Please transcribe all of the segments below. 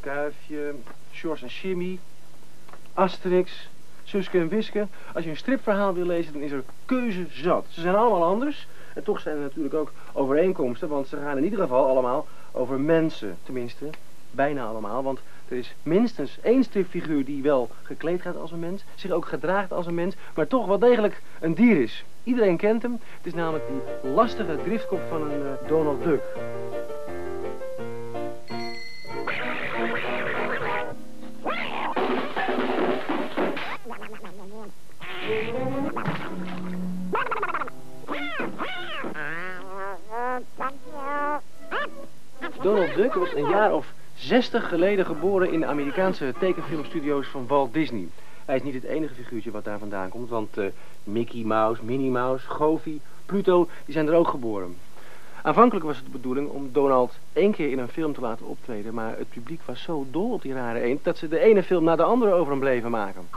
Kuifje, Sjors en Jimmy, Asterix, Suske en Wiske. Als je een stripverhaal wil lezen, dan is er keuze zat. Ze zijn allemaal anders. En toch zijn er natuurlijk ook overeenkomsten, want ze gaan in ieder geval allemaal over mensen. Tenminste, bijna allemaal, want er is minstens één stripfiguur die wel gekleed gaat als een mens, zich ook gedraagt als een mens, maar toch wel degelijk een dier is. Iedereen kent hem. Het is namelijk die lastige driftkop van een eh, Donald Duck. Donald Duck was een jaar of 60 geleden geboren in de Amerikaanse tekenfilmstudio's van Walt Disney. Hij is niet het enige figuurtje wat daar vandaan komt, want eh, Mickey Mouse, Minnie Mouse, Goofy, Pluto, die zijn er ook geboren. Aanvankelijk was het de bedoeling om Donald één keer in een film te laten optreden, maar het publiek was zo dol op die rare eend dat ze de ene film na de andere over hem bleven maken.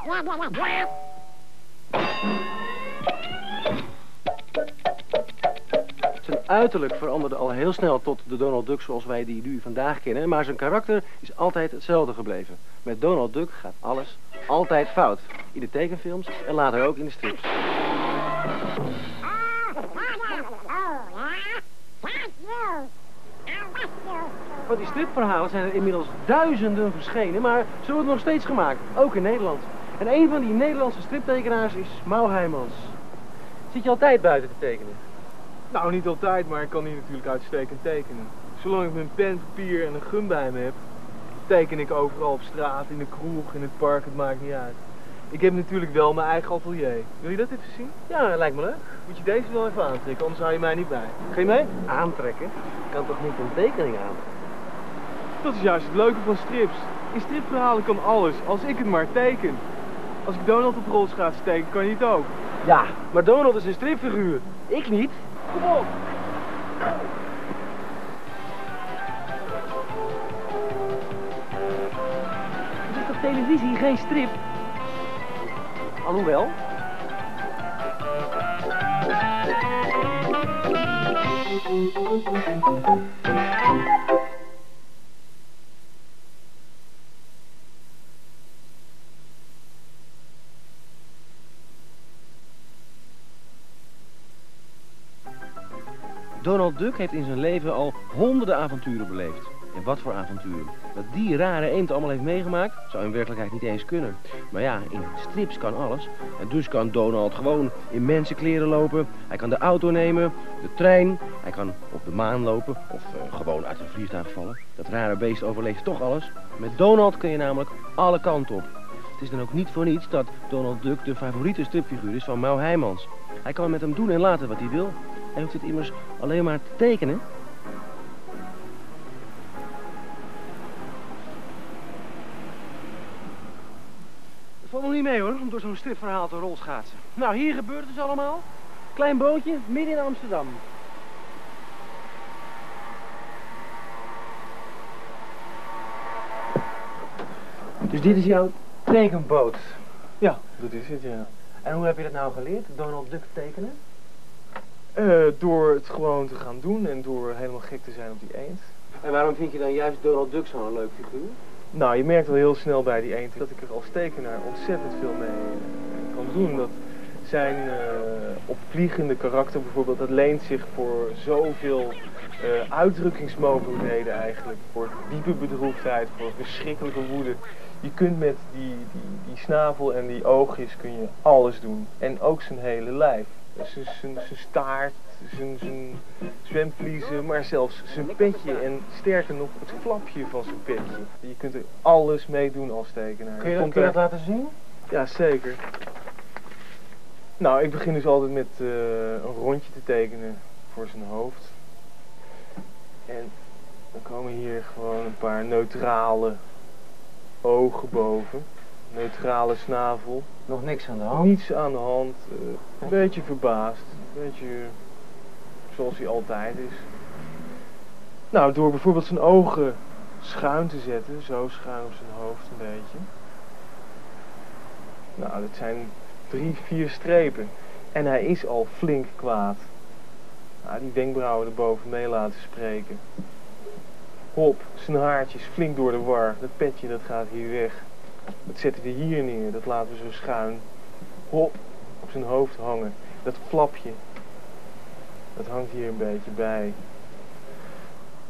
Uiterlijk veranderde al heel snel tot de Donald Duck zoals wij die nu vandaag kennen, maar zijn karakter is altijd hetzelfde gebleven. Met Donald Duck gaat alles altijd fout. In de tekenfilms en later ook in de strips. Van die stripverhalen zijn er inmiddels duizenden verschenen, maar ze worden nog steeds gemaakt, ook in Nederland. En een van die Nederlandse striptekenaars is Mau Heijmans. Zit je altijd buiten te tekenen? Nou, niet altijd, maar ik kan hier natuurlijk uitstekend tekenen. Zolang ik mijn pen, papier en een gum bij me heb, teken ik overal op straat, in de kroeg, in het park, het maakt niet uit. Ik heb natuurlijk wel mijn eigen atelier. Wil je dat even zien? Ja, lijkt me leuk. Moet je deze wel even aantrekken, anders hou je mij niet bij. Je mee? Aantrekken? Ik kan toch niet een tekening aantrekken? Dat is juist het leuke van strips. In stripverhalen kan alles, als ik het maar teken. Als ik Donald op rolschaats teken, kan je het ook. Ja, maar Donald is een stripfiguur. Ik niet. Kom op. Het toch televisie, geen strip? Alhoewel. Donald Duck heeft in zijn leven al honderden avonturen beleefd. En wat voor avonturen. Wat die rare eend allemaal heeft meegemaakt, zou in werkelijkheid niet eens kunnen. Maar ja, in strips kan alles. En dus kan Donald gewoon in mensenkleren lopen. Hij kan de auto nemen, de trein. Hij kan op de maan lopen of eh, gewoon uit een vliegtuig vallen. Dat rare beest overleeft toch alles. Met Donald kun je namelijk alle kanten op. Het is dan ook niet voor niets dat Donald Duck de favoriete stripfiguur is van Mau Heijmans. Hij kan met hem doen en laten wat hij wil. Hij hoeft het immers alleen maar te tekenen. Het valt nog niet mee hoor, om door zo'n stripverhaal te rolschaatsen. Nou, hier gebeurt het dus allemaal. Klein bootje, midden in Amsterdam. Dus dit is jouw tekenboot. Ja, dat is het, ja. En hoe heb je dat nou geleerd, Donald Duck tekenen? Eh, door het gewoon te gaan doen en door helemaal gek te zijn op die eend. En waarom vind je dan juist Donald Duck zo'n leuk figuur? Nou, je merkt al heel snel bij die eend dat ik er als tekenaar ontzettend veel mee eh, kan doen. Dat zijn uh, opvliegende karakter bijvoorbeeld, dat leent zich voor zoveel uh, uitdrukkingsmogelijkheden eigenlijk. Voor diepe bedroefdheid, voor verschrikkelijke woede. Je kunt met die, die, die snavel en die oogjes kun je alles doen. En ook zijn hele lijf. Zijn, staart, zijn, zijn zwemvliezen, maar zelfs zijn petje en sterker nog het flapje van zijn petje. Je kunt er alles mee doen als tekenaar. Kun je dat, kun je dat laten zien? Ja, zeker. Nou, ik begin dus altijd met uh, een rondje te tekenen voor zijn hoofd. En dan komen hier gewoon een paar neutrale ogen boven. Neutrale snavel. Nog niks aan de hand? Niets aan de hand. Uh, een beetje verbaasd. Een beetje zoals hij altijd is. Nou, door bijvoorbeeld zijn ogen schuin te zetten. Zo schuin op zijn hoofd een beetje. Nou, dat zijn drie, vier strepen. En hij is al flink kwaad. Nou, die wenkbrauwen erboven mee laten spreken. Hop, zijn haartjes flink door de war. Dat petje dat gaat hier weg. Dat zetten we hier neer, dat laten we zo schuin. Hop, op zijn hoofd hangen. Dat flapje, dat hangt hier een beetje bij.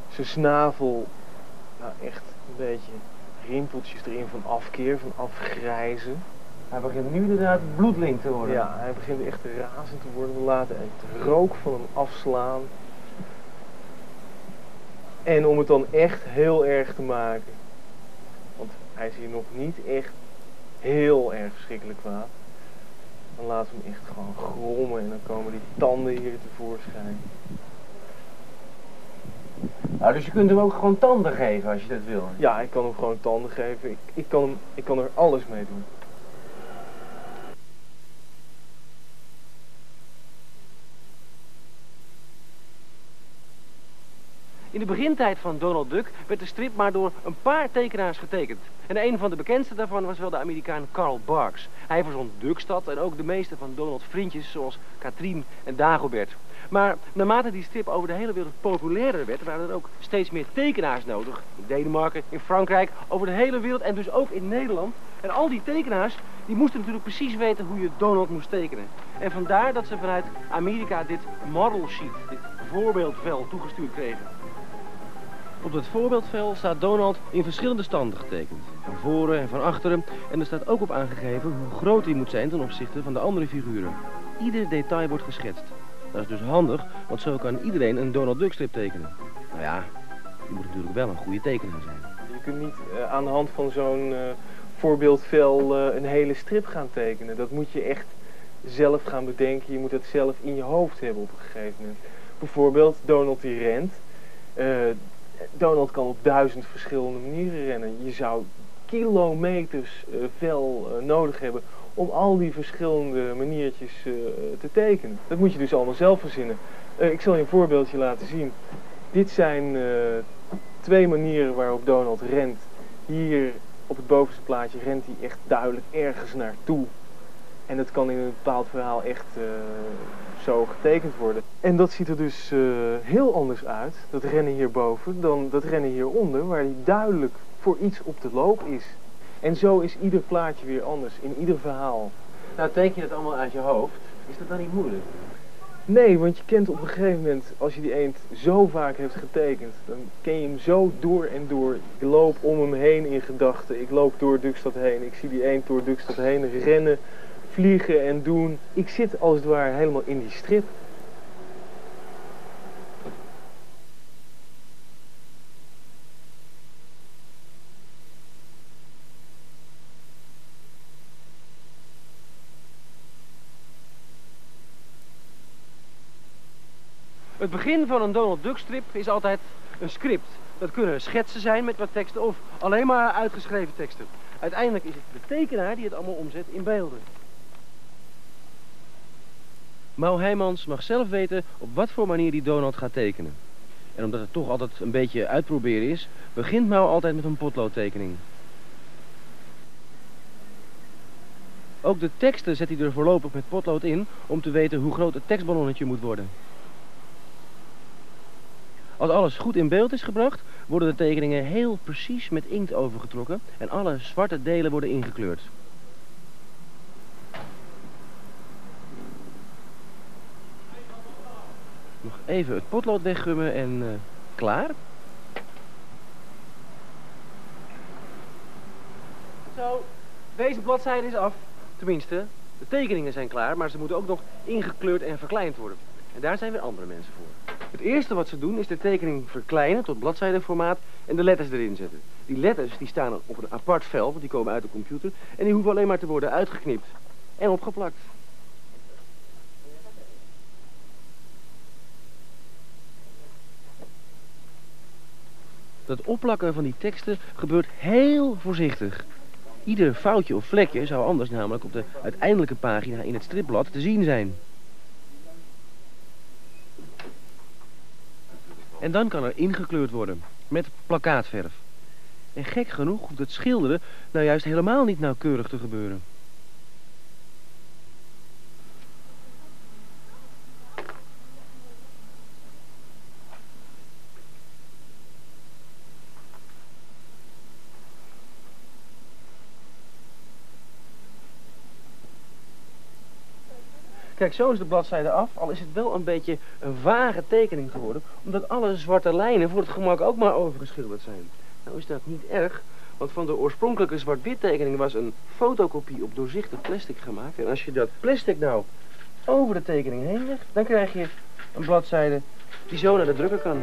Zijn snavel, nou echt een beetje rimpeltjes erin van afkeer, van afgrijzen. Hij begint nu inderdaad bloedlink te worden. Ja, hij begint echt razend te worden. We laten het rook van hem afslaan. En om het dan echt heel erg te maken. Hij is hier nog niet echt heel erg verschrikkelijk kwaad. Dan laten we hem echt gewoon grommen en dan komen die tanden hier tevoorschijn. Nou, dus je kunt hem ook gewoon tanden geven als je dat wil. Ja, ik kan hem gewoon tanden geven. Ik, ik, kan, hem, ik kan er alles mee doen. In de begintijd van Donald Duck werd de strip maar door een paar tekenaars getekend. En een van de bekendste daarvan was wel de Amerikaan Carl Barks. Hij verzond Duckstad en ook de meeste van Donald's vriendjes zoals Katrien en Dagobert. Maar naarmate die strip over de hele wereld populairder werd, waren er ook steeds meer tekenaars nodig. In Denemarken, in Frankrijk, over de hele wereld en dus ook in Nederland. En al die tekenaars, die moesten natuurlijk precies weten hoe je Donald moest tekenen. En vandaar dat ze vanuit Amerika dit model sheet, dit voorbeeldvel toegestuurd kregen. Op het voorbeeldvel staat Donald in verschillende standen getekend. Van voren en van achteren. En er staat ook op aangegeven hoe groot hij moet zijn ten opzichte van de andere figuren. Ieder detail wordt geschetst. Dat is dus handig, want zo kan iedereen een Donald Duck strip tekenen. Nou ja, je moet natuurlijk wel een goede tekenaar zijn. Je kunt niet uh, aan de hand van zo'n uh, voorbeeldvel uh, een hele strip gaan tekenen. Dat moet je echt zelf gaan bedenken. Je moet het zelf in je hoofd hebben op een gegeven moment. Bijvoorbeeld Donald die rent. Donald kan op duizend verschillende manieren rennen. Je zou kilometers vel nodig hebben om al die verschillende maniertjes uh, te tekenen. Dat moet je dus allemaal zelf verzinnen. Uh, ik zal je een voorbeeldje laten zien. Dit zijn uh, twee manieren waarop Donald rent. Hier op het bovenste plaatje rent hij echt duidelijk ergens naartoe. En dat kan in een bepaald verhaal echt zo getekend worden. En dat ziet er dus heel anders uit, dat rennen hierboven, dan dat rennen hieronder, waar hij duidelijk voor iets op de loop is. En zo is ieder plaatje weer anders, in ieder verhaal. Nou, teken je dat allemaal uit je hoofd? Is dat dan niet moeilijk? Nee, want je kent op een gegeven moment, als je die eend zo vaak hebt getekend, dan ken je hem zo door en door. Ik loop om hem heen in gedachten. Ik loop door Dukstad heen. Ik zie die eend door Dukstad heen rennen, vliegen en doen. Ik zit als het ware helemaal in die strip. Het begin van een Donald Duck strip is altijd een script. Dat kunnen schetsen zijn met wat teksten of alleen maar uitgeschreven teksten. Uiteindelijk is het de tekenaar die het allemaal omzet in beelden. Mau Heijmans mag zelf weten op wat voor manier die Donald gaat tekenen. En omdat het toch altijd een beetje uitproberen is, begint Mau altijd met een potloodtekening. Ook de teksten zet hij er voorlopig met potlood in om te weten hoe groot het tekstballonnetje moet worden. Als alles goed in beeld is gebracht, worden de tekeningen heel precies met inkt overgetrokken en alle zwarte delen worden ingekleurd. Nog even het potlood weggummen en uh, klaar. Zo, deze bladzijde is af. Tenminste, de tekeningen zijn klaar, maar ze moeten ook nog ingekleurd en verkleind worden. En daar zijn weer andere mensen voor. Het eerste wat ze doen is de tekening verkleinen tot bladzijdeformaat en de letters erin zetten. Die letters die staan op een apart vel, want die komen uit de computer. En die hoeven alleen maar te worden uitgeknipt en opgeplakt. Dat opplakken van die teksten gebeurt heel voorzichtig. Ieder foutje of vlekje zou anders namelijk op de uiteindelijke pagina in het stripblad te zien zijn. En dan kan er ingekleurd worden met plakkaatverf. En gek genoeg hoeft het schilderen nou juist helemaal niet nauwkeurig te gebeuren. Kijk, zo is de bladzijde af, al is het wel een beetje een vage tekening geworden, omdat alle zwarte lijnen voor het gemak ook maar overgeschilderd zijn. Nou is dat niet erg, want van de oorspronkelijke zwart-wit tekening was een fotocopie op doorzichtig plastic gemaakt. En als je dat plastic nou over de tekening heen legt, dan krijg je een bladzijde die zo naar de drukker kan.